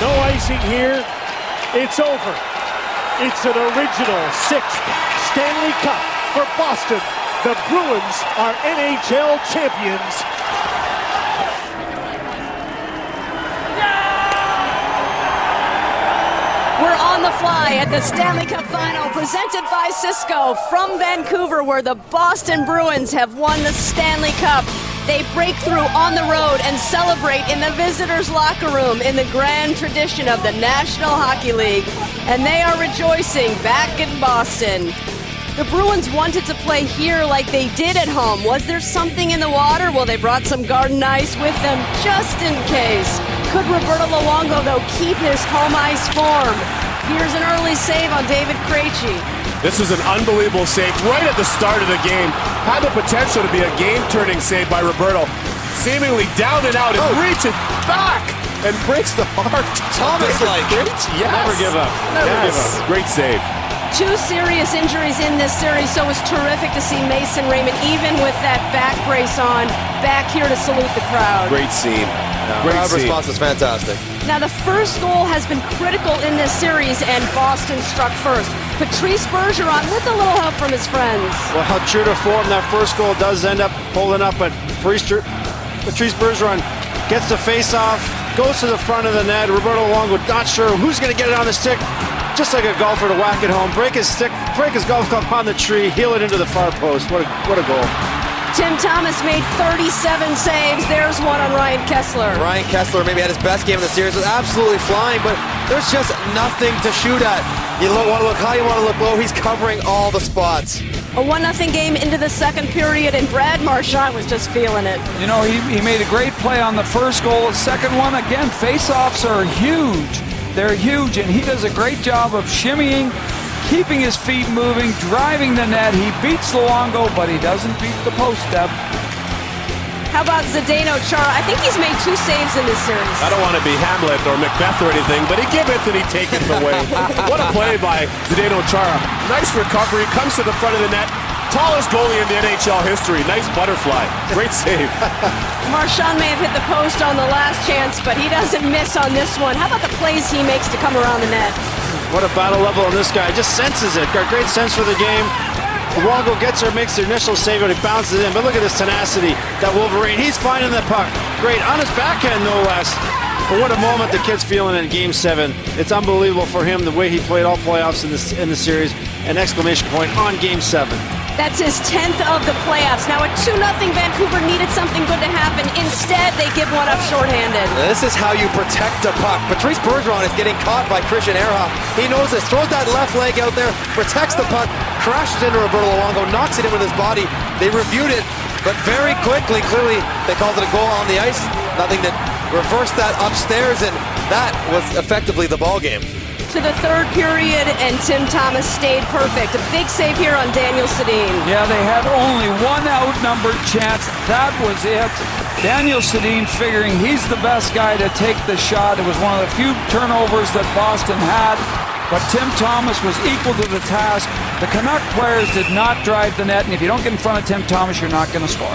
No icing here. It's over. It's an original sixth Stanley Cup for Boston. The Bruins are NHL champions. We're on the fly at the Stanley Cup Final presented by Cisco from Vancouver, where the Boston Bruins have won the Stanley Cup. They break through on the road and celebrate in the visitors' locker room in the grand tradition of the National Hockey League. And they are rejoicing back in Boston. The Bruins wanted to play here like they did at home. Was there something in the water? Well, they brought some garden ice with them just in case. Could Roberto Luongo, though, keep his home ice form? Here's an early save on David Krejci. This is an unbelievable save right at the start of the game. Had the potential to be a game-turning save by Roberto. Seemingly down and out and oh. reaches back and breaks the heart. Thomas like. Yes. Never give up. Never yes. give up. Great save. Two serious injuries in this series, so it was terrific to see Mason Raymond, even with that back brace on, back here to salute the crowd. Great scene. Yeah. Great crowd scene. response was fantastic. Now, the first goal has been critical in this series, and Boston struck first. Patrice Bergeron with a little help from his friends. Well, true to form, that first goal does end up pulling up, but Patrice Bergeron gets the face off, goes to the front of the net. Roberto Luongo not sure who's going to get it on the stick just like a golfer to whack it home, break his stick, break his golf club on the tree, heel it into the far post. What a, what a goal. Tim Thomas made 37 saves. There's one on Ryan Kesler. Ryan Kesler maybe had his best game of the series. Was absolutely flying, but there's just nothing to shoot at. You want to look high, you want to look low. He's covering all the spots. A 1 0 game into the second period, and Brad Marchand was just feeling it. You know, he, he made a great play on the first goal. The second one, again, faceoffs are huge. They're huge, and he does a great job of shimmying, keeping his feet moving, driving the net. He beats Luongo, but he doesn't beat the post step. How about Zdeno Chara? I think he's made two saves in this series. I don't want to be Hamlet or Macbeth or anything, but he giveth and he taketh away. what a play by Zdeno Chara. Nice recovery, comes to the front of the net, Tallest goalie in the NHL history. Nice butterfly. Great save. Marchand may have hit the post on the last chance, but he doesn't miss on this one. How about the plays he makes to come around the net? What a battle level on this guy. Just senses it. Got great sense for the game. Luongo gets her, makes the initial save, and he bounces in. But look at this tenacity. That Wolverine, he's finding the puck. Great. On his backhand, no less. But what a moment the kid's feeling in Game 7. It's unbelievable for him, the way he played all playoffs in, this, in the series. An exclamation point on Game 7. That's his 10th of the playoffs. Now at 2 0, Vancouver needed something good to happen. Instead, they give one up shorthanded. This is how you protect a puck. Patrice Bergeron is getting caught by Christian Ehrhoff. He knows this. Throws that left leg out there, protects the puck, crashes into Roberto Luongo, knocks it in with his body. They reviewed it, but very quickly, clearly, they called it a goal on the ice. Nothing to reverse that upstairs, and that was effectively the ball game to the third period, and Tim Thomas stayed perfect. A big save here on Daniel Sedin. Yeah, they had only one outnumbered chance. That was it. Daniel Sedin figuring he's the best guy to take the shot. It was one of the few turnovers that Boston had. But Tim Thomas was equal to the task. The Canuck players did not drive the net, and if you don't get in front of Tim Thomas, you're not going to score.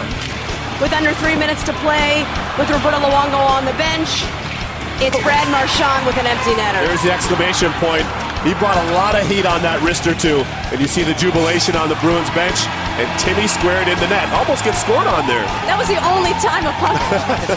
With under three minutes to play, with Roberto Luongo on the bench, it's Brad Marchand with an empty netter. There's the exclamation point. He brought a lot of heat on that wrist or two. And you see the jubilation on the Bruins bench. And Timmy squared in the net. Almost gets scored on there. That was the only time a puck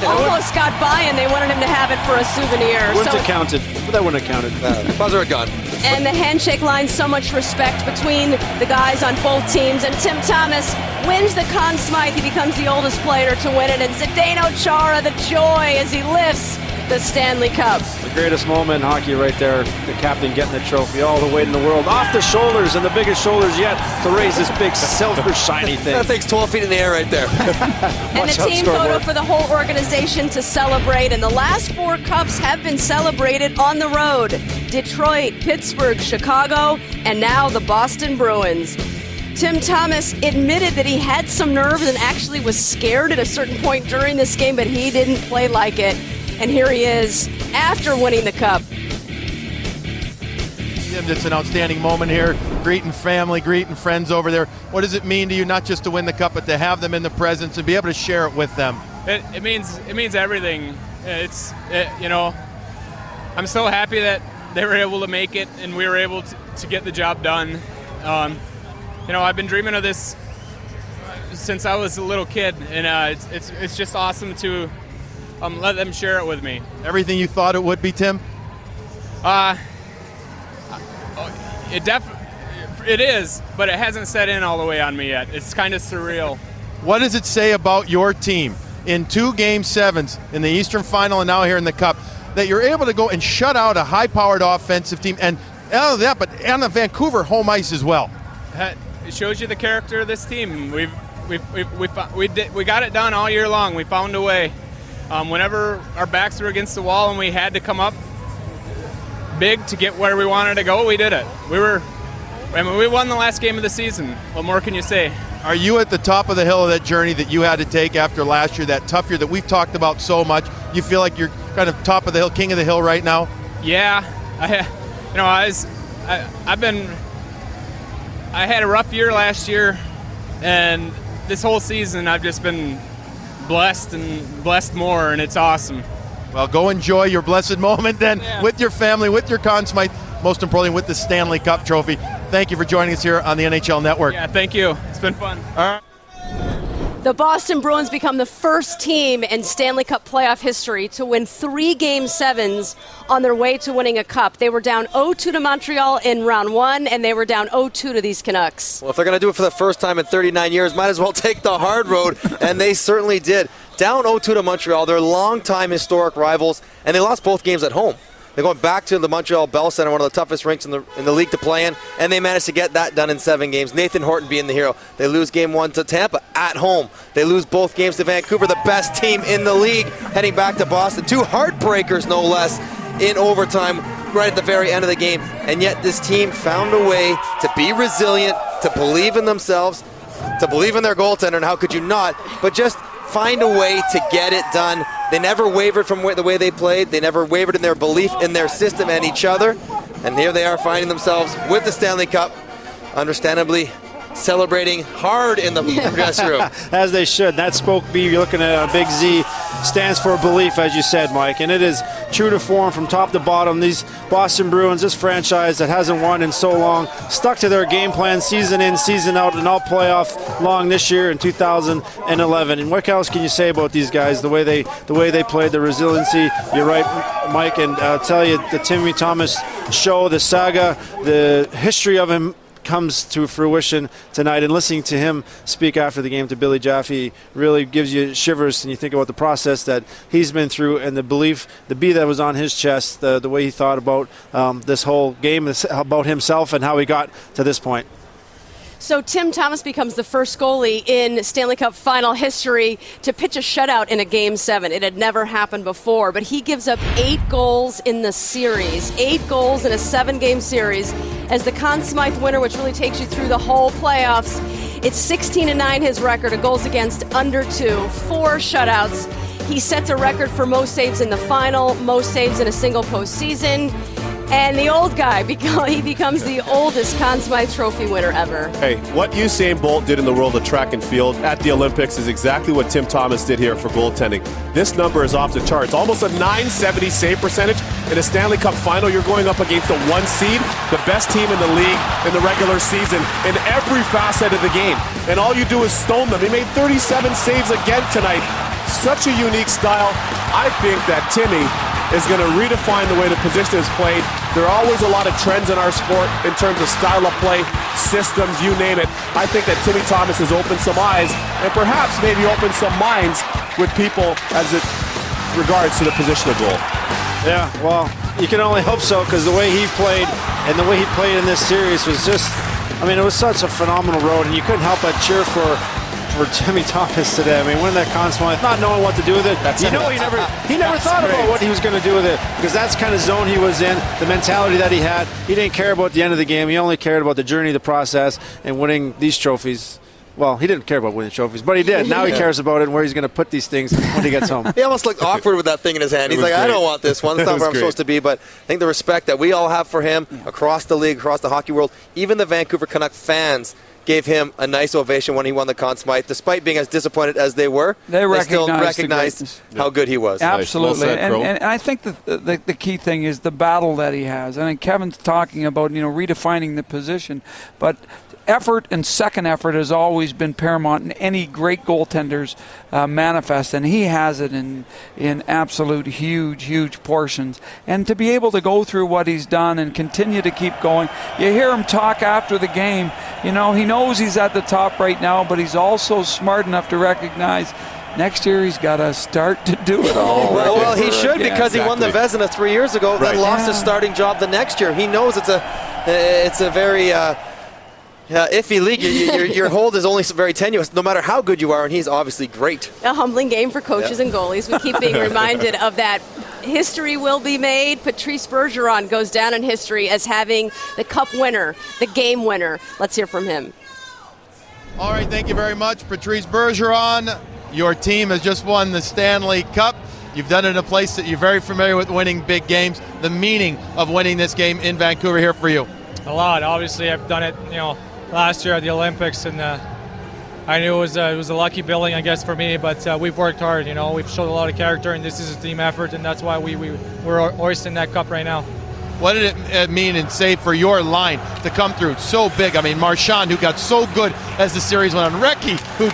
almost got by, and they wanted him to have it for a souvenir. Wouldn't so, have counted. But that wouldn't have counted. Uh, buzzer had gone. And the handshake line, so much respect between the guys on both teams. And Tim Thomas wins the Conn Smythe. He becomes the oldest player to win it. And Zdeno Chara, the joy as he lifts the Stanley Cup. The greatest moment in hockey right there. The captain getting the trophy, all the weight in the world, off the shoulders and the biggest shoulders yet to raise this big silver shiny thing. That thing's 12 feet in the air right there. and the team photo for the whole organization to celebrate. And the last four cups have been celebrated on the road. Detroit, Pittsburgh, Chicago, and now the Boston Bruins. Tim Thomas admitted that he had some nerves and actually was scared at a certain point during this game, but he didn't play like it. And here he is after winning the cup. It's an outstanding moment here. Greeting family, greeting friends over there. What does it mean to you, not just to win the cup, but to have them in the presence and be able to share it with them? It, it means it means everything. It's it, you know, I'm so happy that they were able to make it and we were able to, to get the job done. Um, you know, I've been dreaming of this since I was a little kid, and uh, it's, it's, it's just awesome to um, let them share it with me. Everything you thought it would be, Tim? Uh, it def it is, but it hasn't set in all the way on me yet. It's kind of surreal. What does it say about your team in two game sevens in the Eastern Final and now here in the Cup that you're able to go and shut out a high-powered offensive team and not only that, but on the Vancouver home ice as well? It shows you the character of this team. We've we've, we've, we we did, we got it done all year long. We found a way. Um, whenever our backs were against the wall and we had to come up big to get where we wanted to go, we did it. We were, I mean, we won the last game of the season. What more can you say? Are you at the top of the hill of that journey that you had to take after last year, that tough year that we've talked about so much? You feel like you're kind of top of the hill, king of the hill right now? Yeah, I, you know, I was, I, I've been, I had a rough year last year, and this whole season I've just been blessed and blessed more, and it's awesome. Well, go enjoy your blessed moment then Yeah. with your family, with your Conn Smythe, most importantly, with the Stanley Cup trophy. Thank you for joining us here on the NHL Network. Yeah, thank you. It's been fun. All right. The Boston Bruins become the first team in Stanley Cup playoff history to win three game sevens on their way to winning a cup. They were down 0 2 to Montreal in round one, and they were down 0 2 to these Canucks. Well, if they're going to do it for the first time in 39 years, might as well take the hard road, and they certainly did. Down 0-2 to Montreal, they're longtime historic rivals, and they lost both games at home. They're going back to the Montreal Bell Center, one of the toughest rinks in the in the league to play in, and they managed to get that done in seven games. Nathan Horton being the hero. They lose game one to Tampa at home. They lose both games to Vancouver, the best team in the league, heading back to Boston. Two heartbreakers, no less, in overtime, right at the very end of the game. And yet this team found a way to be resilient, to believe in themselves, to believe in their goaltender, and how could you not? But just find a way to get it done. They never wavered from the way they played. They never wavered in their belief in their system and each other. And here they are finding themselves with the Stanley Cup, understandably celebrating hard in the dressing room. as they should. That spoke B, you're looking at a big Z, stands for belief, as you said, Mike. And it is true to form from top to bottom. These Boston Bruins, this franchise that hasn't won in so long, stuck to their game plan season in, season out, and all playoff long this year in 2011. And what else can you say about these guys? The way they, the way they played, the resiliency. You're right, Mike. And I'll tell you, the Timmy Thomas show, the saga, the history of him comes to fruition tonight. And listening to him speak after the game to Billy Jaffe really gives you shivers and you think about the process that he's been through and the belief, the B that was on his chest, the, the way he thought about um, this whole game, about himself and how he got to this point. So Tim Thomas becomes the first goalie in Stanley Cup final history to pitch a shutout in a game seven. It had never happened before, but he gives up eight goals in the series. Eight goals in a seven game series as the Conn Smythe winner, which really takes you through the whole playoffs. It's 16 to 9 his record of goals against under two, four shutouts. He sets a record for most saves in the final, most saves in a single postseason. And the old guy, he becomes the oldest Conn Smythe Trophy winner ever. Hey, what Usain Bolt did in the world of track and field at the Olympics is exactly what Tim Thomas did here for goaltending. This number is off the charts. Almost a 970 save percentage. In a Stanley Cup final, you're going up against the one seed, the best team in the league in the regular season in every facet of the game. And all you do is stone them. He made 37 saves again tonight. Such a unique style. I think that Timmy is going to redefine the way the position is played. There are always a lot of trends in our sport in terms of style of play, systems, you name it. I think that Timmy Thomas has opened some eyes and perhaps maybe opened some minds with people as it regards to the position of goal. Yeah, well, you can only hope so because the way he played and the way he played in this series was just, I mean, it was such a phenomenal road, and you couldn't help but cheer for for Timmy Thomas today. I mean, winning that Conn Smythe, not knowing what to do with it. you know, he never he never thought about what he was going to do with it because that's the kind of zone he was in, the mentality that he had. He didn't care about the end of the game. He only cared about the journey, the process, and winning these trophies. Well, he didn't care about winning trophies, but he did. Now he cares about it and where he's going to put these things when he gets home. He almost looked awkward with that thing in his hand. He's was like, I don't want this one. That's not where I'm great. supposed to be. But I think the respect that we all have for him across the league, across the hockey world, even the Vancouver Canuck fans gave him a nice ovation when he won the Conn Smythe, despite being as disappointed as they were. They still recognized the recognized greatness. how good he was. Absolutely, Well said, and, and I think the, the the key thing is the battle that he has. I mean, Kevin's talking about you know redefining the position, but effort and second effort has always been paramount in any great goaltender's uh, manifest, and he has it in in absolute huge, huge portions. And to be able to go through what he's done and continue to keep going, you hear him talk after the game. You know, he knows he's at the top right now, but he's also smart enough to recognize. Next year he's got to start to do it all. Well, well, he should again. because he won the Vezina three years ago, Right. then lost his starting job the next year. He knows it's a, it's a very uh, yeah, iffy league. Your, your, your hold is only very tenuous, no matter how good you are, and he's obviously great. A humbling game for coaches and goalies. We keep being reminded of that. History will be made. Patrice Bergeron goes down in history as having the cup winner, the game winner. Let's hear from him. All right, thank you very much, Patrice Bergeron. Your team has just won the Stanley Cup. You've done it in a place that you're very familiar with winning big games. The meaning of winning this game in Vancouver here for you. a lot. Obviously, I've done it, you know, last year at the Olympics, and uh, I knew it was uh, it was a lucky billing, I guess, for me. But uh, we've worked hard. You know, we've showed a lot of character, and this is a team effort, and that's why we, we we're hoisting that cup right now. What did it mean and say for your line to come through so big? I mean, Marchand, who got so good as the series went on, Recchi, who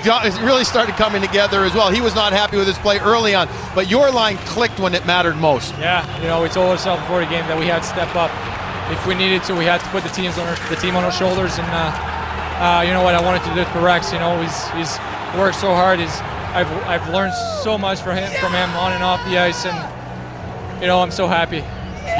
really started coming together as well. He was not happy with his play early on, but your line clicked when it mattered most. Yeah, you know, we told ourselves before the game that we had to step up. If we needed to, we had to put the teams on our, the team on our shoulders. And uh, uh, you know what? I wanted to do it for Rex. You know, he's he's worked so hard. He's I've I've learned so much from him from him on and off the ice, and you know, I'm so happy.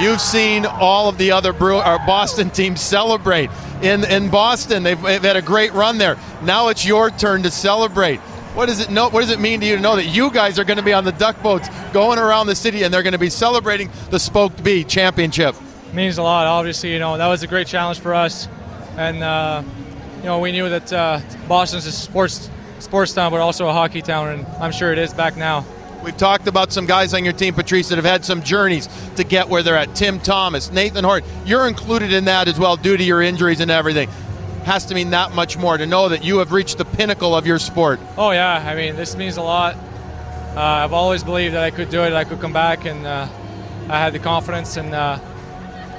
You've seen all of the other Brew- or Boston teams celebrate in in Boston. They've, they've had a great run there. Now it's your turn to celebrate. What does it know? What does it mean to you to know that you guys are going to be on the duck boats going around the city and they're going to be celebrating the Spoked B Championship? Means a lot. Obviously, you know that was a great challenge for us, and uh, you know we knew that uh, Boston's a sports sports town, but also a hockey town, and I'm sure it is back now. We've talked about some guys on your team, Patrice, that have had some journeys to get where they're at. Tim Thomas, Nathan Hort, you're included in that as well due to your injuries and everything. Has to mean that much more to know that you have reached the pinnacle of your sport. Oh yeah, I mean this means a lot. Uh, I've always believed that I could do it, I could come back, and uh, I had the confidence. And uh,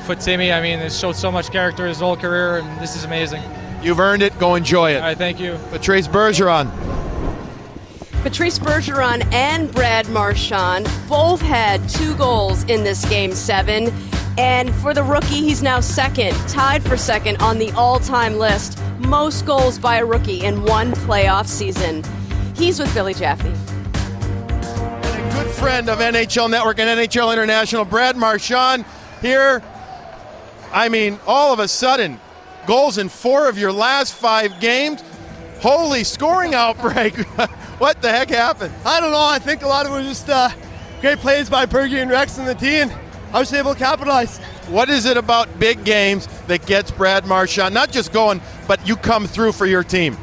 for Timmy, I mean, it showed so much character his whole career, and this is amazing. You've earned it. Go enjoy it. All right, thank you. Patrice Bergeron. Patrice Bergeron and Brad Marchand both had two goals in this game seven. And for the rookie, he's now second, tied for second on the all time list. Most goals by a rookie in one playoff season. He's with Billy Jaffe. And a good friend of NHL Network and NHL International, Brad Marchand, here. I mean, all of a sudden, goals in four of your last five games. Holy scoring outbreak. what the heck happened? I don't know. I think a lot of it was just uh, great plays by Bergie and Rex and the team. I was able to capitalize. What is it about big games that gets Brad Marchand not just going, but you come through for your team?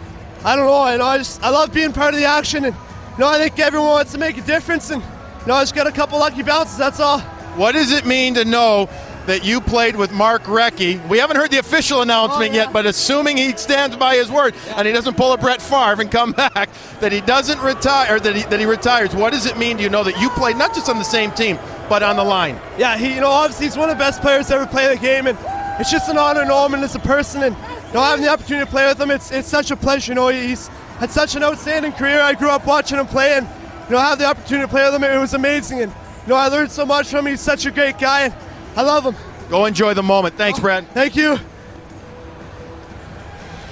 I don't know. I know. I just I love being part of the action, and you know I think everyone wants to make a difference, and you know I just got a couple lucky bounces. That's all. What does it mean to know that you played with Mark Recchi? We haven't heard the official oh, announcement Oh, yeah. yet, but assuming he stands by his word and he doesn't pull a Brett Favre and come back, that he doesn't retire, or that he, that he retires. What does it mean to you know that you played not just on the same team, but on the line? Yeah, he you know obviously he's one of the best players to ever play the game, and it's just an honor to know him and as a person, and you know having the opportunity to play with him, it's it's such a pleasure. You know he's had such an outstanding career. I grew up watching him play, and you know have the opportunity to play with him. It was amazing, and you know I learned so much from him. He's such a great guy, and I love him. Go enjoy the moment. Thanks, oh. Brad. Thank you.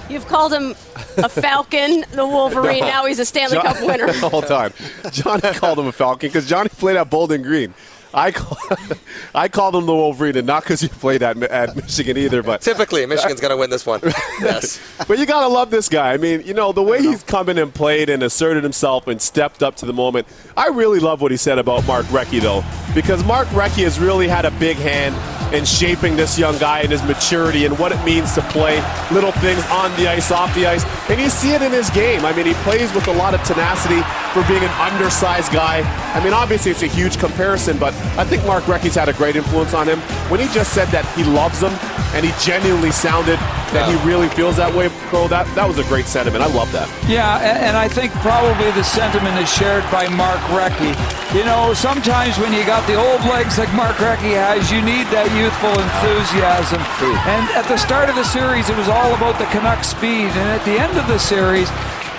You've called him a Falcon, the Wolverine. Now he's a Stanley Cup winner. the whole time. Johnny called him a Falcon because Johnny played at Bowling Green. I call, I called him the Wolverine, and not because he played at, at Michigan either, but Typically, Michigan's going to win this one. yes. but you gotta love this guy. I mean, you know the way he's come in and played and asserted himself and stepped up to the moment. I really love what he said about Mark Recchi though, because Mark Recchi has really had a big hand in shaping this young guy and his maturity and what it means to play little things on the ice, off the ice, and you see it in his game. I mean, he plays with a lot of tenacity for being an undersized guy. I mean, obviously it's a huge comparison, but I think Mark Recchi's had a great influence on him. When he just said that he loves him, and he genuinely sounded that he really feels that way, Bro, that, that was a great sentiment. I love that. Yeah, and, and I think probably the sentiment is shared by Mark Recchi. You know, sometimes when you got the old legs like Mark Recchi has, you need that youthful enthusiasm. And at the start of the series, it was all about the Canucks speed. And at the end of the series,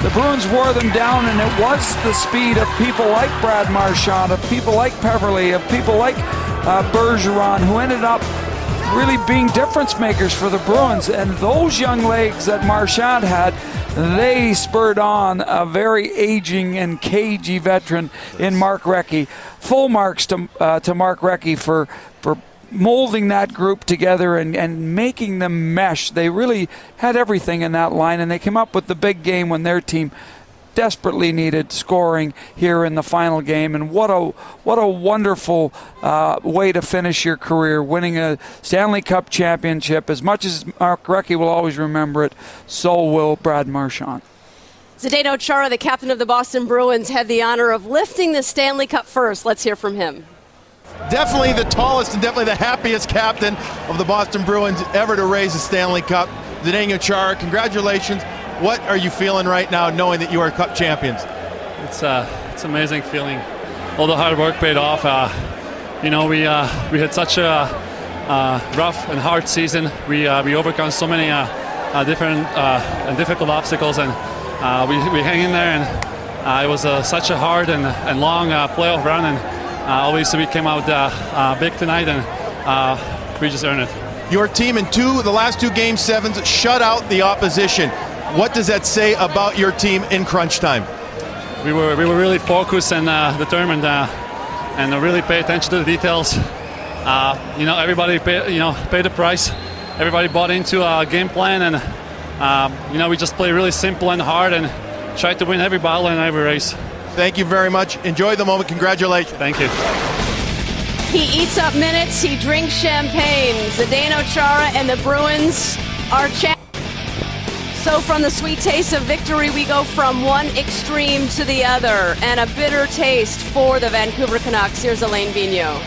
the Bruins wore them down, and it was the speed of people like Brad Marchand, of people like Peverley, of people like uh, Bergeron, who ended up really being difference makers for the Bruins. And those young legs that Marchand had, they spurred on a very aging and cagey veteran in Mark Recchi. Full marks to, uh, to Mark Recchi for molding that group together and, and making them mesh. They really had everything in that line, and they came up with the big game when their team desperately needed scoring here in the final game. And what a what a wonderful uh, way to finish your career, winning a Stanley Cup championship. As much as Mark Recchi will always remember it, so will Brad Marchand. Zdeno Chara, the captain of the Boston Bruins, had the honor of lifting the Stanley Cup first. Let's hear from him. Definitely the tallest and definitely the happiest captain of the Boston Bruins ever to raise a Stanley Cup. Zdeno Chara, congratulations. What are you feeling right now knowing that you are Cup champions? It's uh, it's amazing feeling. All the hard work paid off. Uh, you know, we uh, we had such a uh, rough and hard season. We uh, we overcome so many uh, uh, different uh, and difficult obstacles, and uh, we we hang in there. And it was such a hard and, and long playoff run, and obviously we came out uh, uh, big tonight, and uh, we just earned it. Your team in two, the last two game sevens, shut out the opposition. What does that say about your team in crunch time? we were we were really focused and uh, determined uh, and really pay attention to the details. Uh, you know, everybody pay, you know paid the price. Everybody bought into our game plan, and uh, you know we just play really simple and hard and try to win every battle and every race. Thank you very much. Enjoy the moment. Congratulations. Thank you. He eats up minutes, he drinks champagne. Zdeno Chara and the Bruins are champions. So, from the sweet taste of victory, we go from one extreme to the other, and a bitter taste for the Vancouver Canucks. Here's Alain Vigneault.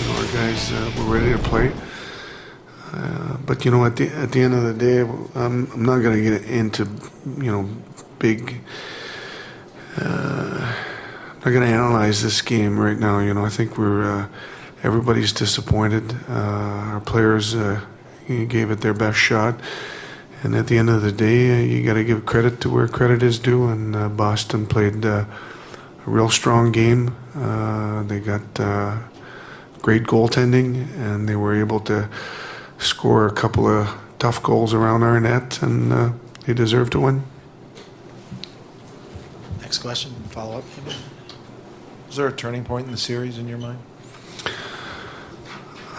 You know, our guys uh, were ready to play. Uh, but you know, at the at the end of the day, I'm, I'm not going to get into you know big. Uh, not going to analyze this game right now. You know, I think we're uh, everybody's disappointed. Uh, our players uh, gave it their best shot, and at the end of the day, uh, you got to give credit to where credit is due. And uh, Boston played a real strong game. They got great goaltending, and they were able to score a couple of tough goals around our net, and they deserve to win. Next question, follow up. Is there a turning point in the series in your mind?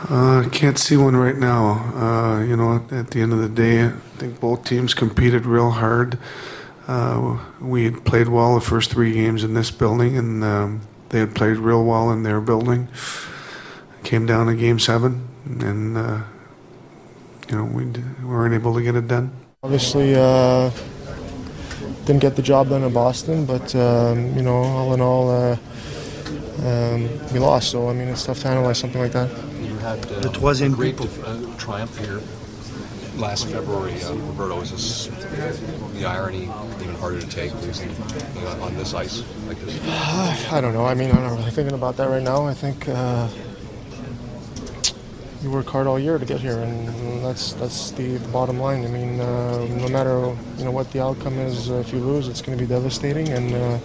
Uh, I can't see one right now. Uh, you know, at the end of the day, I think both teams competed real hard. Uh, we had played well the first three games in this building, and um, they had played real well in their building. Came down to game seven, and uh, you know we weren't able to get it done. Obviously, uh, didn't get the job done in Boston, but um, you know, all in all, uh, um, we lost. So I mean, it's tough to analyze something like that. You had uh, a great uh, triumph here last February, uh, Roberto. Is this the irony even harder to take losing on this ice like this? I don't know. I mean, I'm not really thinking about that right now. I think uh, you work hard all year to get here, and that's that's the, the bottom line. I mean, uh, no matter you know what the outcome is, uh, if you lose, it's going to be devastating. And uh,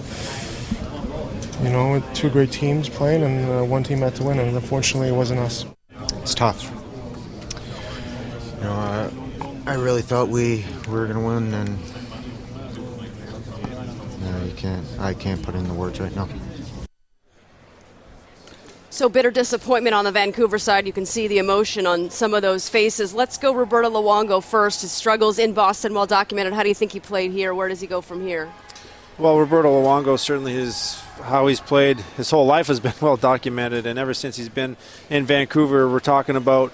you know, with two great teams playing, and uh, one team had to win, and unfortunately, it wasn't us. It's tough. You know, I, I really thought we were going to win, and you, know, you can't. I can't put in the words right now. So bitter disappointment on the Vancouver side. You can see the emotion on some of those faces. Let's go Roberto Luongo first. His struggles in Boston well documented. How do you think he played here? Where does he go from here? Well, Roberto Luongo certainly his how he's played his whole life has been well documented, and ever since he's been in Vancouver, we're talking about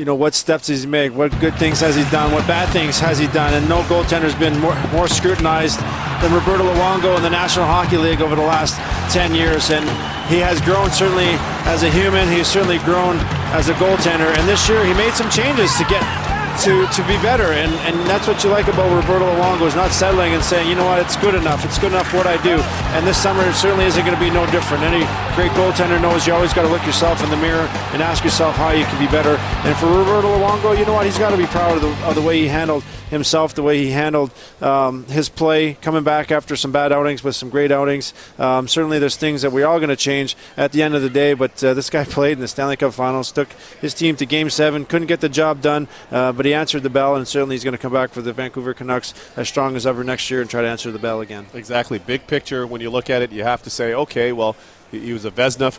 you know what steps he's made, what good things has he done, what bad things has he done, and no goaltender's been more, more scrutinized than Roberto Luongo in the National Hockey League over the last 10 years, and he has grown certainly as a human. He's certainly grown as a goaltender. And this year he made some changes to get to, to be better. And, and that's what you like about Roberto Luongo is not settling and saying, you know what, it's good enough. It's good enough what I do. And this summer it certainly isn't going to be no different. Any great goaltender knows you always got to look yourself in the mirror and ask yourself how you can be better. And for Roberto Luongo, you know what, he's got to be proud of the, of the way he handled himself, the way he handled um, his play, coming back after some bad outings with some great outings. Um, certainly, there's things that we're all going to change at the end of the day, but uh, this guy played in the Stanley Cup Finals, took his team to Game Seven, couldn't get the job done, uh, but he answered the bell, and certainly he's going to come back for the Vancouver Canucks as strong as ever next year and try to answer the bell again. Exactly. Big picture. When you look at it, you have to say, okay, well, he was a Vezina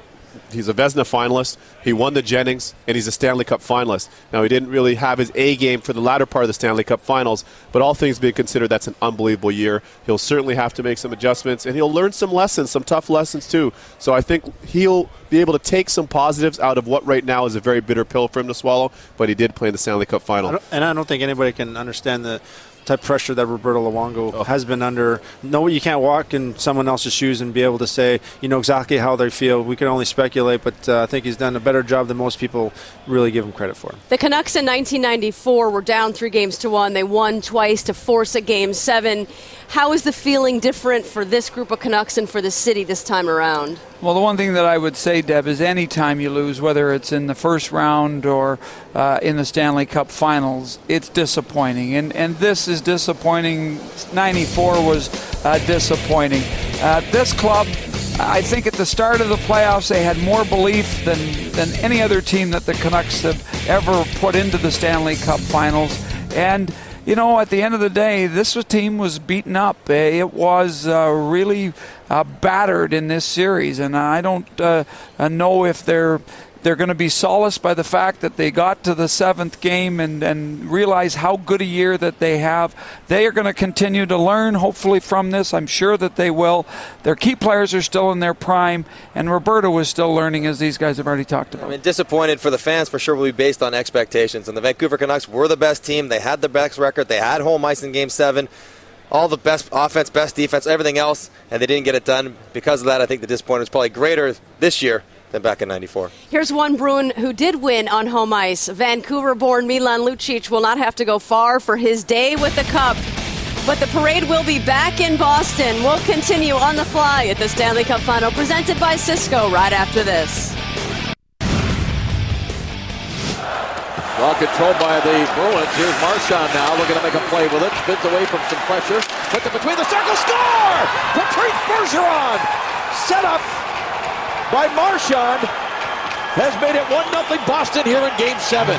he's a Vezina finalist. He won the Jennings, and he's a Stanley Cup finalist. Now, he didn't really have his A game for the latter part of the Stanley Cup finals, but all things being considered, that's an unbelievable year. He'll certainly have to make some adjustments, and he'll learn some lessons, some tough lessons, too. So I think he'll be able to take some positives out of what right now is a very bitter pill for him to swallow, but he did play in the Stanley Cup final. I and I don't think anybody can understand the type pressure that Roberto Luongo oh. has been under. No, you can't walk in someone else's shoes and be able to say, you know, exactly how they feel. We can only speculate, but uh, I think he's done a better job than most people really give him credit for. The Canucks in 1994 were down three games to one. They won twice to force a game seven. How is the feeling different for this group of Canucks and for the city this time around? Well, the one thing that I would say, Deb, is any time you lose, whether it's in the first round or uh, in the Stanley Cup Finals, it's disappointing. And and this is disappointing. '94 was uh, disappointing. Uh, this club. I think at the start of the playoffs, they had more belief than, than any other team that the Canucks have ever put into the Stanley Cup Finals. And you know, at the end of the day, this team was beaten up. Eh, it was uh, really uh, battered in this series, and I don't uh, uh know if they're they're going to be solaced by the fact that they got to the seventh game and, and realize how good a year that they have. They are going to continue to learn, hopefully, from this. I'm sure that they will. Their key players are still in their prime, and Roberto is still learning, as these guys have already talked about. I mean, disappointed for the fans for sure will be based on expectations. And the Vancouver Canucks were the best team. They had the best record. They had home ice in Game 7 all the best offense, best defense, everything else, and they didn't get it done. Because of that, I think the disappointment is probably greater this year than back in 94. Here's one Bruin who did win on home ice. Vancouver born Milan Lucic will not have to go far for his day with the Cup. But the parade will be back in Boston. We'll continue on the fly at the Stanley Cup Final presented by Cisco right after this. Well controlled by the Bruins. Here's Marchand now looking to make a play with it. Spins away from some pressure. Puts it between the circles. Score! Patrice Bergeron set up by Marchand has made it 1-0 Boston here in Game 7.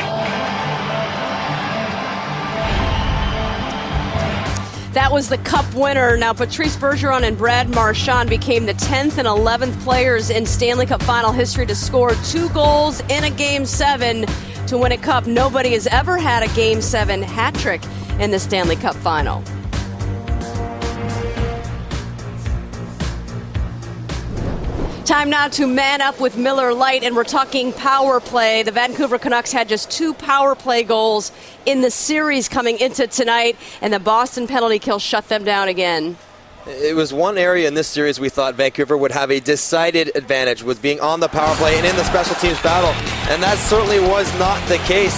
That was the Cup winner. Now, Patrice Bergeron and Brad Marchand became the 10th and 11th players in Stanley Cup final history to score two goals in a Game 7 to win a Cup. Nobody has ever had a Game 7 hat trick in the Stanley Cup final. Time now to man up with Miller Lite, and we're talking power play. The Vancouver Canucks had just two power play goals in the series coming into tonight, and the Boston penalty kill shut them down again. It was one area in this series we thought Vancouver would have a decided advantage with being on the power play and in the special teams battle, and that certainly was not the case.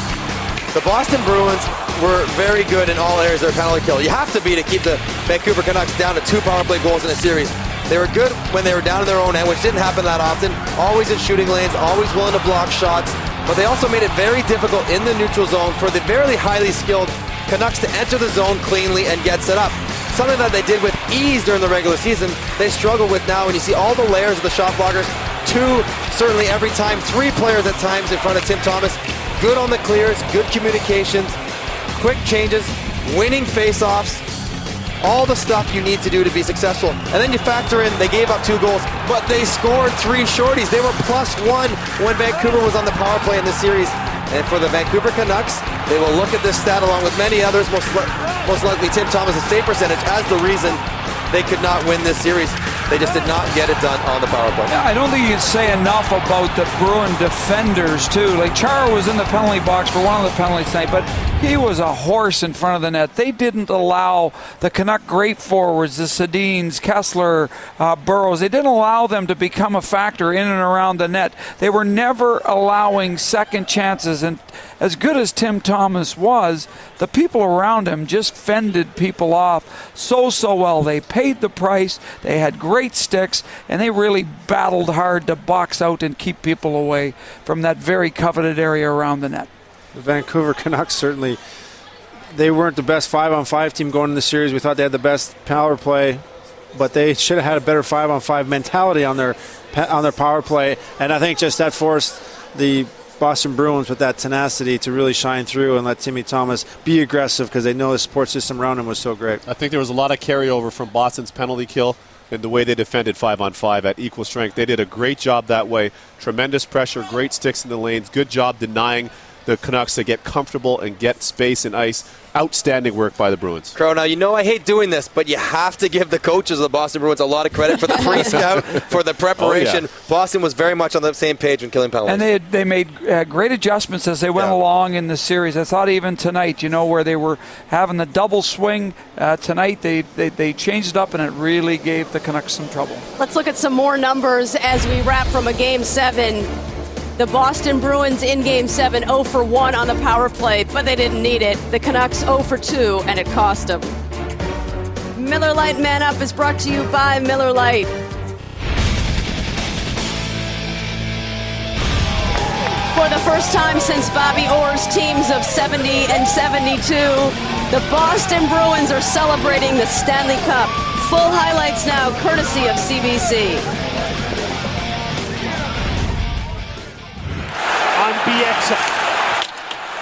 The Boston Bruins were very good in all areas of their penalty kill. You have to be to keep the Vancouver Canucks down to two power play goals in a series. They were good when they were down in their own end, which didn't happen that often. Always in shooting lanes, always willing to block shots. But they also made it very difficult in the neutral zone for the very highly skilled Canucks to enter the zone cleanly and get set up. Something that they did with ease during the regular season, they struggle with now. When you see all the layers of the shot blockers, two certainly every time, three players at times in front of Tim Thomas. Good on the clears, good communications, quick changes, winning faceoffs, all the stuff you need to do to be successful. And then you factor in they gave up two goals, but they scored three shorties. They were plus one when Vancouver was on the power play in the series. And for the Vancouver Canucks, they will look at this stat along with many others, most, most likely Tim Thomas' save percentage, as the reason they could not win this series. They just did not get it done on the power play. Yeah, I don't think you can say enough about the Bruin defenders too. Like Chara was in the penalty box for one of the penalties tonight, but he was a horse in front of the net. They didn't allow the Canuck great forwards, the Sedins, Kesler, uh, Burrows. They didn't allow them to become a factor in and around the net. They were never allowing second chances. And as good as Tim Thomas was, the people around him just fended people off so so well. They paid the price. They had great sticks, and they really battled hard to box out and keep people away from that very coveted area around the net. The Vancouver Canucks certainly they weren't the best five on five team going in the series. We thought they had the best power play, but they should have had a better five on five mentality on their on their power play. And I think just that forced the Boston Bruins with that tenacity to really shine through and let Timmy Thomas be aggressive because they know the support system around him was so great. I think there was a lot of carryover from Boston's penalty kill and the way they defended five on five at equal strength. They did a great job that way. Tremendous pressure, great sticks in the lanes, good job denying the Canucks to get comfortable and get space and ice. Outstanding work by the Bruins. Crow, now you know I hate doing this, but you have to give the coaches of the Boston Bruins a lot of credit for the pre-scout, for the preparation. Oh, yeah. Boston was very much on the same page when killing penalties. And they they made uh, great adjustments as they went Yeah. along in the series. I thought even tonight, you know, where they were having the double swing uh, tonight, they, they they changed it up and it really gave the Canucks some trouble. Let's look at some more numbers as we wrap from a game seven. The Boston Bruins in game seven 0 for 1 on the power play, but they didn't need it. The Canucks 0 for 2, and it cost them. Miller Lite Man Up is brought to you by Miller Lite. For the first time since Bobby Orr's teams of 70 and 72, the Boston Bruins are celebrating the Stanley Cup. Full highlights now, courtesy of CBC. Bieksa.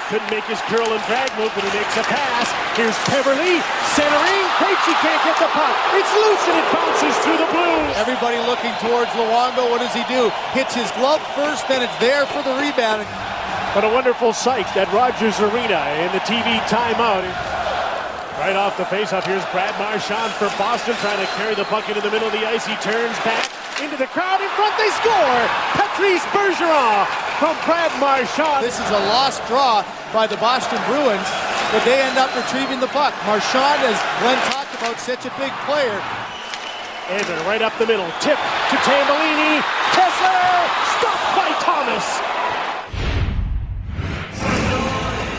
Couldn't make his curl and drag move, but he makes a pass. Here's Peverley centering. Krejci can't get the puck. It's loose and it bounces through the blue. Everybody looking towards Luongo. What does he do? Hits his glove first, then it's there for the rebound. But a wonderful sight at Rogers Arena in the TV timeout. Right off the faceoff, here's Brad Marchand for Boston trying to carry the puck into the middle of the ice. He turns back into the crowd in front. They score. Patrice Bergeron from Brad Marchand. This is a lost draw by the Boston Bruins, but they end up retrieving the puck. Marchand, as Glenn talked about, such a big player. Evan right up the middle. Tip to Tambellini. Kesler stopped by Thomas.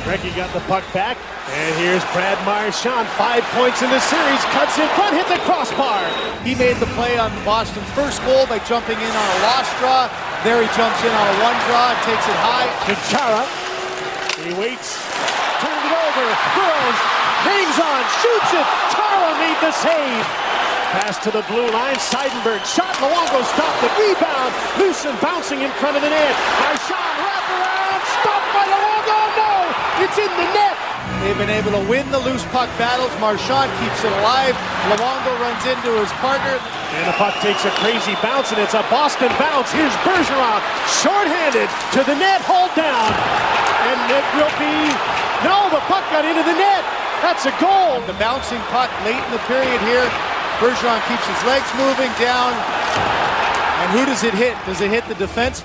Recchi got the puck back. And here's Brad Marchand. Five points in the series. Cuts in front. Hit the crossbar. He made the play on Boston's first goal by jumping in on a lost draw. There he jumps in on a one draw and takes it high. To Chara. He waits. Turns it over. Burrows hangs on. Shoots it. Chara made the save. Pass to the blue line. Seidenberg shot. Luongo stopped the rebound. And bouncing in front of the net. Marchand wrap around. Stopped by Luongo. No. It's in the net. They've been able to win the loose puck battles. Marchand keeps it alive. Luongo runs into his partner. And the puck takes a crazy bounce, and it's a Boston bounce. Here's Bergeron, shorthanded to the net, hold down. And it will be, no, the puck got into the net. That's a goal. The bouncing puck late in the period here. Bergeron keeps his legs moving down. And who does it hit? Does it hit the defense?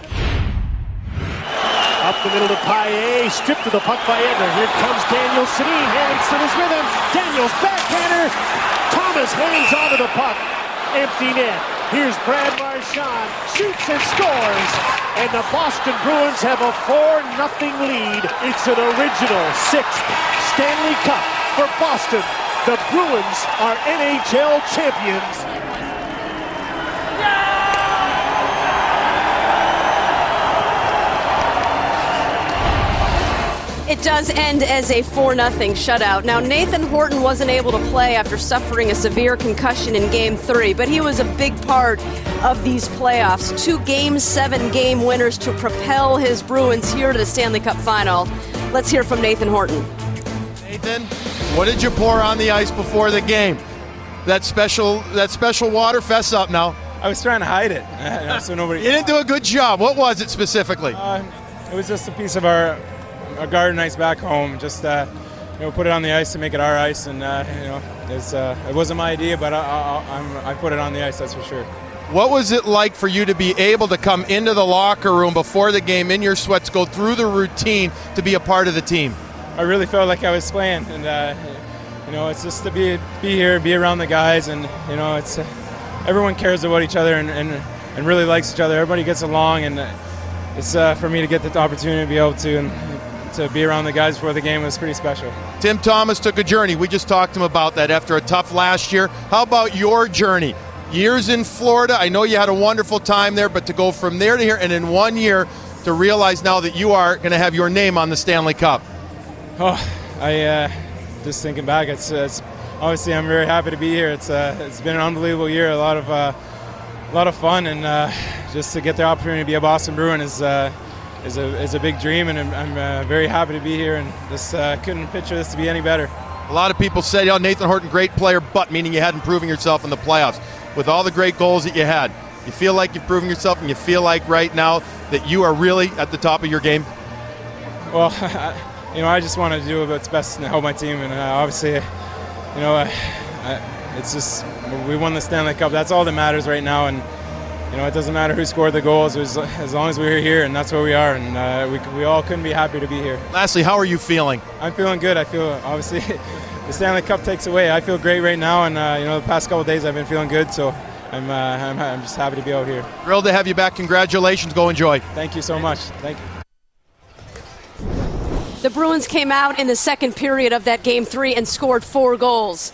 Up the middle to Paille, stripped to the puck by Edler. Here comes Daniel Sedin. Harrington is with him. Daniels backhander. Thomas hangs onto the puck. Empty net. Here's Brad Marchand. Shoots and scores. And the Boston Bruins have a 4-0 lead. It's an original sixth Stanley Cup for Boston. The Bruins are NHL champions. It does end as a 4 0 shutout. Now, Nathan Horton wasn't able to play after suffering a severe concussion in Game 3, but he was a big part of these playoffs. Two Game 7 game winners to propel his Bruins here to the Stanley Cup final. Let's hear from Nathan Horton. Nathan, what did you pour on the ice before the game? That special that special water, fess up now. I was trying to hide it, so nobody. You didn't do a good job. What was it specifically? Uh, it was just a piece of our, our garden ice back home. Just uh, you know, put it on the ice to make it our ice, and uh, you know, it's, uh, it wasn't my idea, but I, I, I'm, I put it on the ice. That's for sure. What was it like for you to be able to come into the locker room before the game in your sweats, go through the routine to be a part of the team? I really felt like I was playing, and uh, you know, it's just to be be here, be around the guys, and you know, it's uh, everyone cares about each other and, and, and really likes each other. Everybody gets along, and uh, it's uh, for me to get the opportunity to be able to and to be around the guys before the game was pretty special. Tim Thomas took a journey. We just talked to him about that after a tough last year. How about your journey? Years in Florida, I know you had a wonderful time there, but to go from there to here and in one year to realize now that you are going to have your name on the Stanley Cup. Oh, I uh, just thinking back, it's, it's, obviously I'm very happy to be here. It's uh, it's been an unbelievable year, a lot of uh, a lot of fun, and uh, just to get the opportunity to be a Boston Bruin is uh, is a is a big dream, and I'm, I'm uh, very happy to be here, and just couldn't picture this to be any better. A lot of people said, "Oh, Nathan Horton, great player, but meaning you hadn't proven yourself in the playoffs." With all the great goals that you had, you feel like you've proven yourself, and you feel like right now that you are really at the top of your game. Well. you know, I just want to do what's best to help my team, and uh, obviously, you know, uh, it's just we won the Stanley Cup. That's all that matters right now, and you know, it doesn't matter who scored the goals as, as long as we're here, and that's where we are, and uh, we, we all couldn't be happy to be here. Lastly, how are you feeling? I'm feeling good. I feel obviously the Stanley Cup takes away. I feel great right now, and uh, you know, the past couple days I've been feeling good, so. I'm, uh, I'm, I'm just happy to be out here. Thrilled to have you back. Congratulations. Go enjoy. Thank you so much. Thank you. The Bruins came out in the second period of that game three and scored four goals.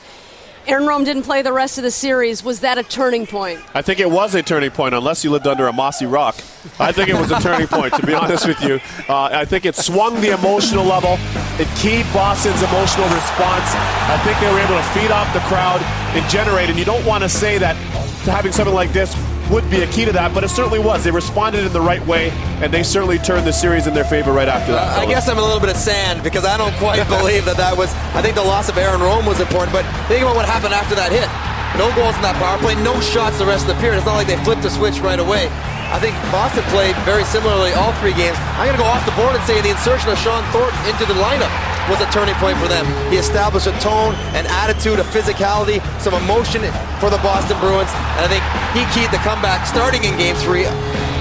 Aaron Rome didn't play the rest of the series. Was that a turning point? I think it was a turning point, unless you lived under a mossy rock. I think it was a turning point, to be honest with you. Uh, I think it swung the emotional level. It keyed Boston's emotional response. I think they were able to feed off the crowd and generate. And you don't want to say that having something like this would be a key to that, but it certainly was. They responded in the right way, and they certainly turned the series in their favor right after that. Uh, I guess I'm a little bit of sand because I don't quite believe that that was. I think the loss of Aaron Rome was important, but think about what happened after that hit. No goals in that power play, no shots the rest of the period. It's not like they flipped the switch right away. I think Boston played very similarly all three games. I'm going to go off the board and say the insertion of Shawn Thornton into the lineup was a turning point for them. He established a tone, an attitude, a physicality, some emotion for the Boston Bruins, and I think he keyed the comeback starting in game three.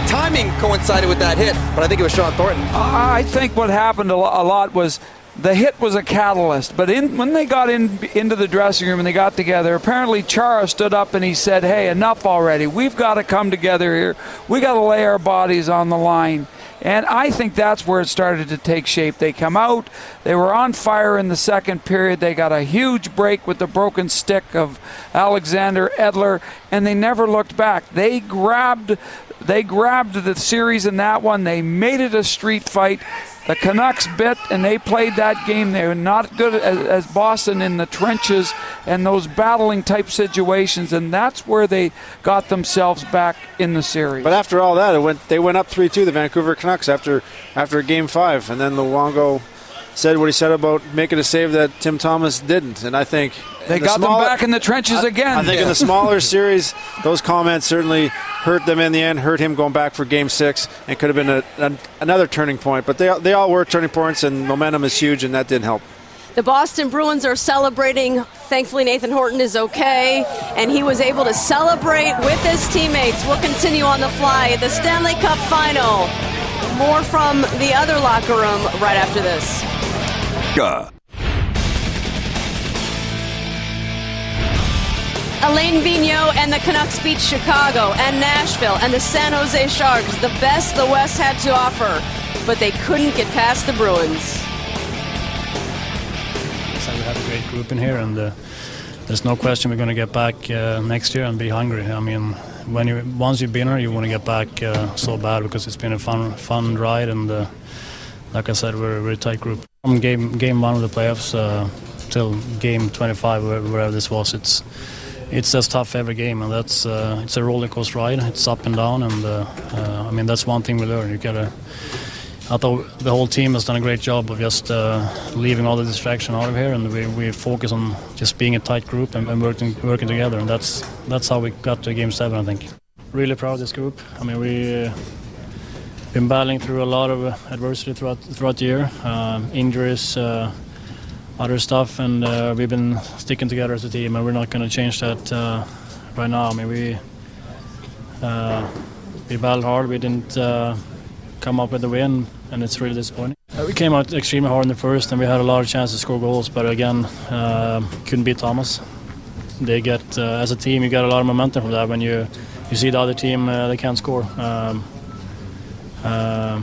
Timing coincided with that hit, but I think it was Shawn Thornton. I think what happened a lot was the hit was a catalyst. But in, when they got in into the dressing room and they got together, apparently Chara stood up and he said, "Hey, enough already. We've got to come together here. We got to lay our bodies on the line." And I think that's where it started to take shape. They come out, they were on fire in the second period. They got a huge break with the broken stick of Alexander Edler, and they never looked back. They grabbed they grabbed the series in that one. They made it a street fight. The Canucks bit and they played that game. They were not good as, as, Boston in the trenches and those battling type situations, and that's where they got themselves back in the series. But after all that, it went they went up three two the Vancouver Canucks after after game five, and then Luongo said what he said about making a save that Tim Thomas didn't, and I think they the got smaller, them back in the trenches I, again. I think yeah. in the smaller series, those comments certainly hurt them in the end, hurt him going back for Game Six, and could have been a, a, another turning point. But they they all were turning points, and momentum is huge, and that didn't help. The Boston Bruins are celebrating. Thankfully, Nathan Horton is okay, and he was able to celebrate with his teammates. We'll continue on the fly. The Stanley Cup final. More from the other locker room right after this. Alain Vigneault and the Canucks beat Chicago and Nashville and the San Jose Sharks, the best the West had to offer, but they couldn't get past the Bruins. So we have a great group in here, and uh, there's no question we're going to get back uh, next year and be hungry. I mean, when you once you've been here, you want to get back uh, so bad because it's been a fun fun ride, and uh, like I said, we're a very tight group. From game game one of the playoffs uh, till game 25, wherever this was, it's it's just tough every game, and that's uh, it's a roller coaster ride. It's up and down, and I mean that's one thing we learn. You gotta. I thought the whole team has done a great job of just uh, leaving all the distraction out of here, and we, we focus on just being a tight group and, and working working together, and that's that's how we got to Game Seven, I think. Really proud of this group. I mean we've been battling through a lot of adversity throughout throughout the year, uh, injuries, uh, other stuff, and uh, we've been sticking together as a team, and we're not going to change that uh, right now. I mean, we uh, we battled hard. We didn't uh, come up with the win, and it's really disappointing. Uh, we came out extremely hard in the first, and we had a lot of chances to score goals, but again, uh, couldn't beat Thomas. They get uh, as a team, you get a lot of momentum from that when you you see the other team uh, they can't score, um, uh,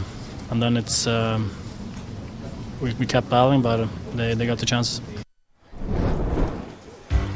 and then it's um, we, we kept battling, but uh, they they got the chances.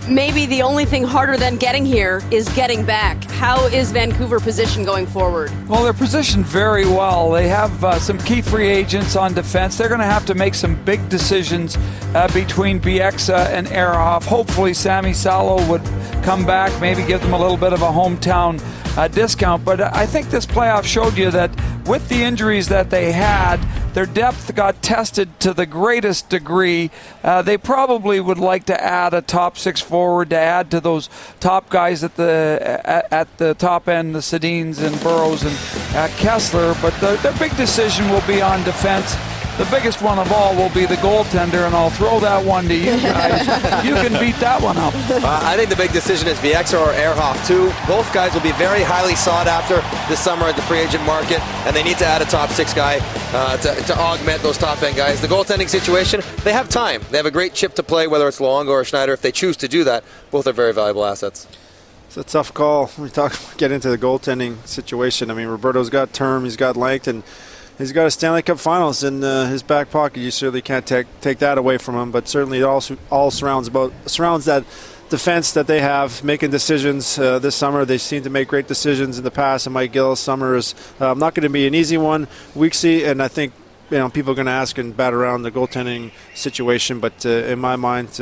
Maybe the only thing harder than getting here is getting back. How is Vancouver positioned going forward? Well, they're positioned very well. They have uh, some key free agents on defense. They're going to have to make some big decisions uh, between Bieksa and Ehrhoff. Hopefully, Sami Salo would come back, maybe give them a little bit of a hometown uh, discount. But I think this playoff showed you that with the injuries that they had, their depth got tested to the greatest degree. Uh, they probably would like to add a top six forward to add to those top guys at the at, at the top end, the Sedins and Burrows and uh, Kesler. But the, their big decision will be on defense. The biggest one of all will be the goaltender, and I'll throw that one to you guys. you can beat that one up. Uh, I think the big decision is Bieksa or Ehrhoff, too. Both guys will be very highly sought after this summer at the free agent market, and they need to add a top six guy uh, to, to augment those top end guys. The goaltending situation, they have time. They have a great chip to play, whether it's Luongo or Schneider. If they choose to do that, both are very valuable assets. It's a tough call. We talk get into the goaltending situation. I mean, Roberto's got term, he's got length, and he's got a Stanley Cup Finals in uh, his back pocket. You certainly can't take take that away from him. But certainly, it also all surrounds about surrounds that defense that they have making decisions uh, this summer. They seem to make great decisions in the past. And Mike Gillis summer is uh, not going to be an easy one. Weeksy, and I think you know people are going to ask and bat around the goaltending situation. But uh, in my mind.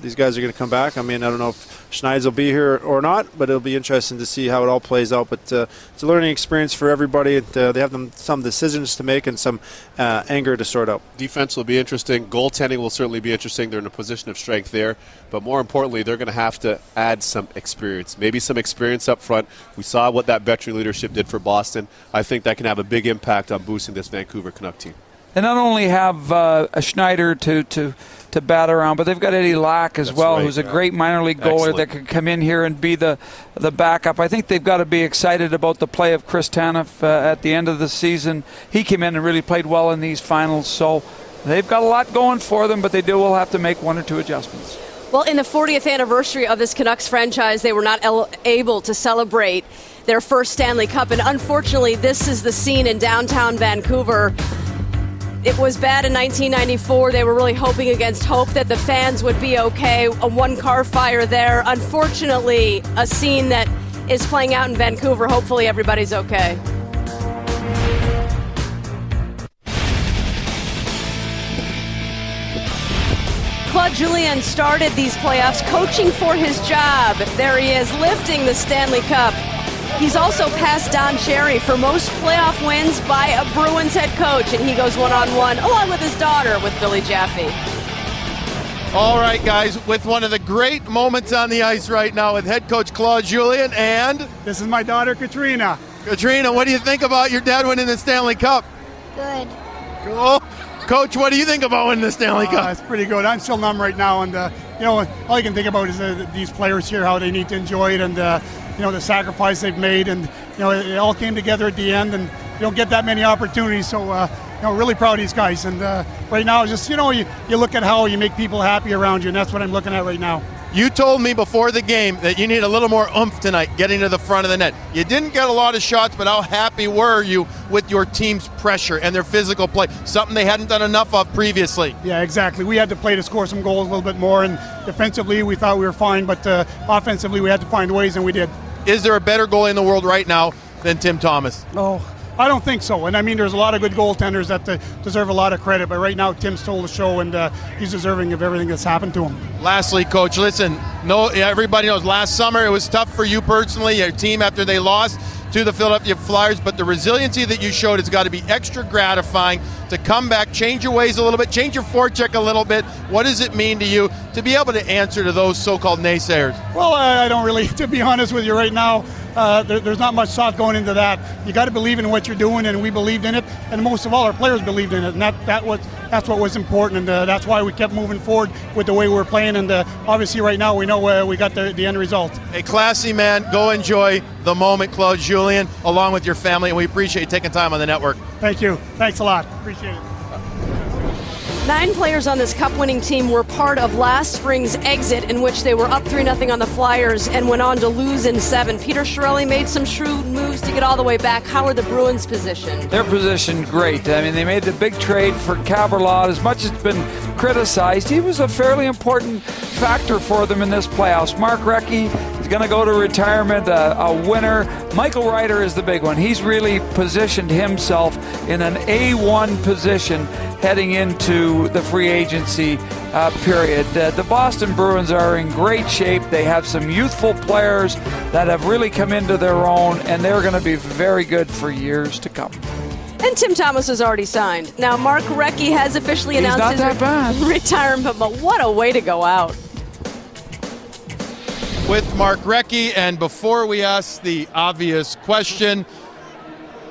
These guys are going to come back. I mean, I don't know if Schneider will be here or not, but it'll be interesting to see how it all plays out. But uh, it's a learning experience for everybody. Uh, they have them, some decisions to make and some uh, anger to sort out. Defense will be interesting. Goaltending will certainly be interesting. They're in a position of strength there. But more importantly, they're going to have to add some experience. Maybe some experience up front. We saw what that veteran leadership did for Boston. I think that can have a big impact on boosting this Vancouver Canuck team. They not only have uh, a Schneider to, to to bat around, but they've got Eddie Lack as That's well, right, who's a yeah. great minor league goalie Excellent. that could come in here and be the the backup. I think they've got to be excited about the play of Chris Tanev uh, at the end of the season. He came in and really played well in these finals, so they've got a lot going for them, but they do will have to make one or two adjustments. Well, in the 40th anniversary of this Canucks franchise, they were not el- able to celebrate their first Stanley Cup, and unfortunately, this is the scene in downtown Vancouver. It was bad in 1994. They were really hoping against hope that the fans would be okay. A one car fire there. Unfortunately, a scene that is playing out in Vancouver. Hopefully, everybody's okay. Claude Julien started these playoffs coaching for his job. There he is, lifting the Stanley Cup. He's also passed Don Cherry for most playoff wins by a Bruins head coach, and he goes one on one along with his daughter, with Billy Jaffe. All right, guys, with one of the great moments on the ice right now with head coach Claude Julien and. This is my daughter, Katrina. Katrina, what do you think about your dad winning the Stanley Cup? Good. Cool. Coach, what do you think about winning the Stanley Uh, Cup? it's pretty good. I'm still numb right now, and uh, you know, all I can think about is uh, these players here, how they need to enjoy it, and uh, you know, the sacrifice they've made, and you know, it, all came together at the end, and you don't get that many opportunities. So, uh, you know, really proud of these guys. And uh, right now, just you know, you, you look at how you make people happy around you, and that's what I'm looking at right now. You told me before the game that you need a little more oomph tonight getting to the front of the net. You didn't get a lot of shots, but how happy were you with your team's pressure and their physical play? Something they hadn't done enough of previously. Yeah, exactly. We had to play to score some goals a little bit more, and defensively we thought we were fine, but uh, offensively we had to find ways, and we did. Is there a better goalie in the world right now than Tim Thomas? No, I don't think so. And I mean, there's a lot of good goaltenders that deserve a lot of credit, but right now Tim stole the show, and uh, he's deserving of everything that's happened to him. Lastly, coach, listen, no everybody knows last summer it was tough for you personally, your team after they lost to the Philadelphia Flyers, but the resiliency that you showed has got to be extra gratifying to come back, change your ways a little bit, change your forecheck a little bit. What does it mean to you to be able to answer to those so-called naysayers? Well, I, don't really, to be honest with you right now, uh, there, there's not much thought going into that. You got to believe in what you're doing, and we believed in it, and most of all, our players believed in it, and that, that was that's what was important, and uh, that's why we kept moving forward with the way we were playing. And uh, obviously, right now, we know we got the, the end result. A classy man. Go enjoy the moment, Claude Julien, along with your family, and we appreciate you taking time on the network. Thank you. Thanks a lot. Appreciate it. Nine players on this cup winning team were part of last spring's exit, in which they were up 3 0 on the Flyers and went on to lose in seven. Peter Chiarelli made some shrewd moves to get all the way back. How are the Bruins positioned? Their position great. I mean, they made the big trade for Kaberle. As much as it's been criticized, he was a fairly important factor for them in this playoffs. Mark Recchi is going to go to retirement, a, a winner. Michael Ryder is the big one. He's really positioned himself in an A1 position heading into the free agency uh, period. Uh, the Boston Bruins are in great shape. They have some youthful players that have really come into their own, and they're going to be very good for years to come. And Tim Thomas has already signed. Now, Mark Recchi has officially announced his bad. retirement, but what a way to go out. With Mark Recchi. And before we ask the obvious question,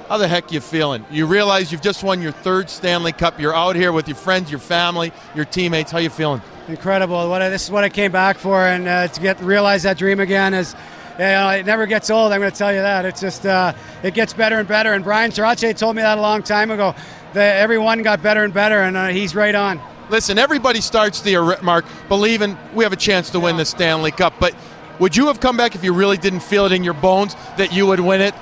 how the heck you feeling? You realize you've just won your third Stanley Cup. You're out here with your friends, your family, your teammates. How you feeling? incredible. What I, this is what I came back for, and uh, to get realize that dream again is. You know, it never gets old. I'm going to tell you that. It's just uh, it gets better and better. And Brian Sarache told me that a long time ago. That everyone got better and better, and uh, he's right on. Listen, everybody starts the Mark, believing we have a chance to win the Stanley Cup. But would you have come back if you really didn't feel it in your bones that you would win it?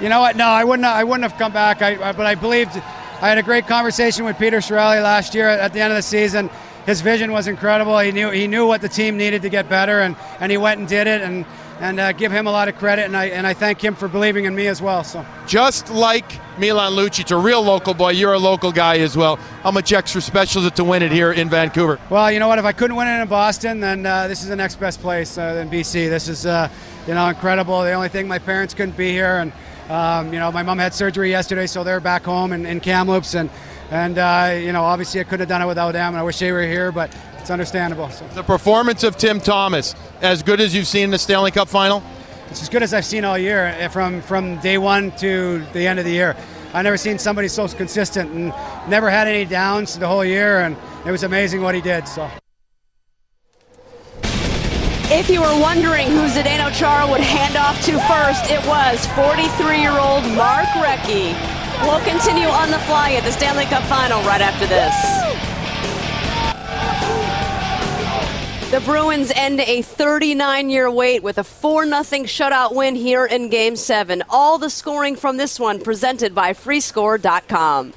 You know what? No, I wouldn't. I wouldn't have come back. I, I- but I believed. I had a great conversation with Peter Chiarelli last year at the end of the season. His vision was incredible. He knew he knew what the team needed to get better, and, and he went and did it. And and uh, give him a lot of credit. And I and I thank him for believing in me as well. So. Just like Milan Lucic, a real local boy, you're a local guy as well. How much extra special is it to win it here in Vancouver? Well, you know what? If I couldn't win it in Boston, then uh, this is the next best place uh, in BC. This is, uh, you know, incredible. The only thing my parents couldn't be here, and um, you know, my mom had surgery yesterday, so they're back home in, in Kamloops, and and uh, you know, obviously I couldn't have done it without them, and I wish they were here, but it's understandable. So. The performance of Tim Thomas, as good as you've seen in the Stanley Cup final? It's as good as I've seen all year, eh, from from day one to the end of the year. I've never seen somebody so consistent and never had any downs the whole year, and it was amazing what he did. So. If you were wondering who Zdeno Chara would hand off to first, it was 43-year-old Mark Recchi. We'll continue on the fly at the Stanley Cup Final right after this. The Bruins end a 39-year wait with a 4-0 shutout win here in Game 7. All the scoring from this one presented by freescore.com.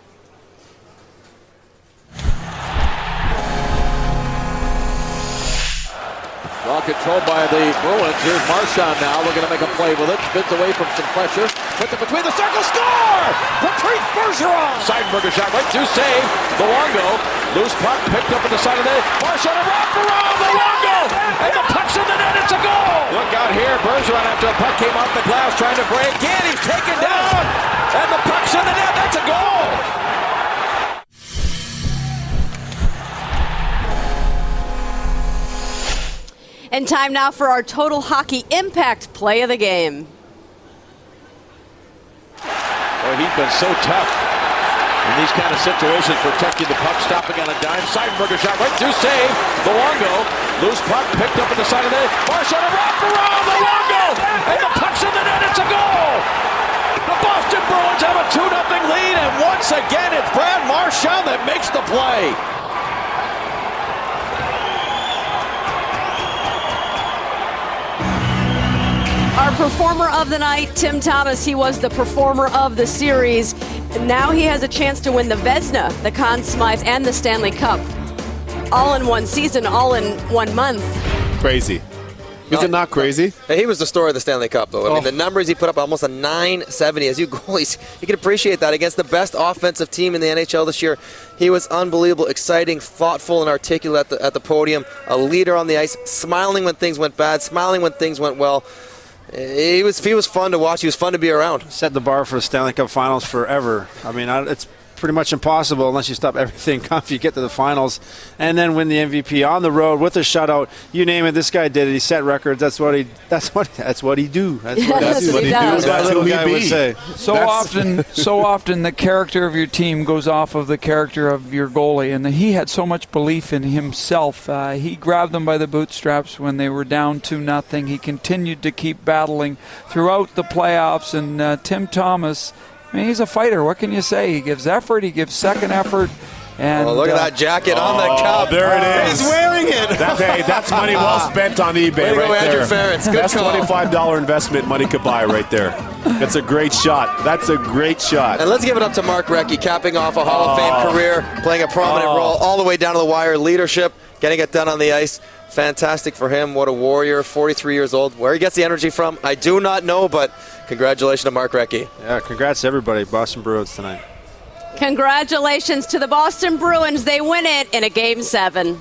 Well controlled by the Bruins. Here's Marchand now looking to make a play with it. Spins away from some pressure. Puts it between the circles. Score! Patrice Bergeron! Seidenberger shot right to save. Luongo. Loose puck picked up at the side of the net. Marchand a wrap around Luongo! And the puck's in the net. It's a goal! Look out here. Bergeron after the puck came off the glass trying to break in. He's taken down. And the puck's in the net. That's a goal! And time now for our total hockey impact play of the game. Boy, he's been so tough in these kind of situations, protecting the puck, stopping on a dime. Seidenberger shot right through, save. Luongo, loose puck, picked up at the side of the net. A wrap around Luongo, and the puck's in the net. It's a goal. The Boston Bruins have a 2 0 lead, and once again, it's Brad Marchand that makes the play. Performer of the night, Tim Thomas, he was the performer of the series. And now he has a chance to win the Vezina, the Conn Smythe, and the Stanley Cup. All in one season, all in one month. Crazy. Is it not crazy? He was the story of the Stanley Cup, though. I mean, oh. the numbers he put up, almost a 970 as you goalies. You can appreciate that against the best offensive team in the NHL this year. He was unbelievable, exciting, thoughtful, and articulate at the, at the podium. A leader on the ice, smiling when things went bad, smiling when things went well. He was he was fun to watch. He was fun to be around. Set the bar for the Stanley Cup Finals forever. I mean, it's pretty much impossible unless you stop everything if you get to the finals and then win the MVP on the road with a shutout. You name it, this guy did it. He set records. That's what he. That's what. That's what he do. That's what, That's that's what he do. does. As That's little who he guy be. would say. So That's- often, so often, the character of your team goes off of the character of your goalie, and he had so much belief in himself. Uh, he grabbed them by the bootstraps when they were down to nothing. He continued to keep battling throughout the playoffs, and uh, Tim Thomas. I mean, he's a fighter. What can you say? He gives effort. He gives second effort. And Oh, look at uh, that jacket on the Oh, cup. there it is. He's wearing it. That's, hey, that's money well spent on eBay Way to right go, there. Ferentz. Good that's call. twenty-five dollar investment money could buy right there. That's a great shot. That's a great shot. And let's give it up to Mark Recchi, capping off a Hall of Fame Oh. career, playing a prominent Oh. role all the way down to the wire, leadership, getting it done on the ice. Fantastic for him. What a warrior, 43 years old. Where he gets the energy from, I do not know, but congratulations to Mark Recchi. Yeah, congrats to everybody. Boston Bruins tonight. Congratulations to the Boston Bruins. They win it in a game seven.